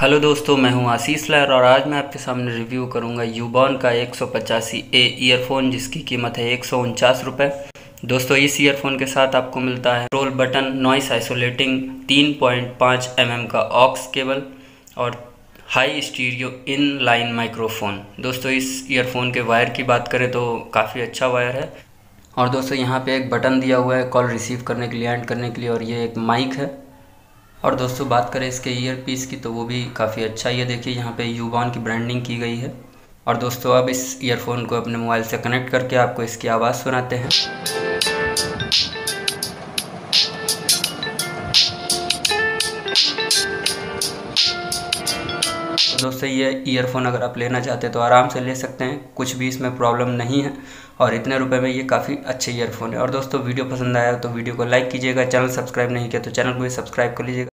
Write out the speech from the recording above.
Hello दोस्तों, मैं हूँ आशीष लहर और आज मैं आपके सामने रिव्यू करूँगा यूबॉन का एक सौ पचासी ए ईयरफोन, जिसकी कीमत है एक सौ दोस्तों, इस ईयरफोन के साथ आपको मिलता है roll button, noise isolating 3.5 point mm का ऑक्स केबल और high stereo in line microphone. दोस्तों, इस ईयरफोन के वायर की बात करें तो काफ़ी अच्छा वायर है। और दोस्तों, यहाँ पे एक बटन दिया हुआ है कॉल रिसीव करने के लिए, एंड करने के लिए, और ये एक माइक है। और दोस्तों, बात करें इसके ईयर पीस की तो वो भी काफ़ी अच्छा ये देखिए, यहाँ पे यूबॉन की ब्रांडिंग की गई है। और दोस्तों, अब इस ईयरफोन को अपने मोबाइल से कनेक्ट करके आपको इसकी आवाज़ सुनाते हैं। दोस्तों, ये ईयरफोन अगर आप लेना चाहते हैं तो आराम से ले सकते हैं। कुछ भी इसमें प्रॉब्लम नहीं है। और इतने रुपए में ये काफ़ी अच्छे ईयरफोन है। और दोस्तों, वीडियो पसंद आया तो वीडियो को लाइक कीजिएगा। चैनल सब्सक्राइब नहीं किया तो चैनल को भी सब्सक्राइब कर लीजिएगा।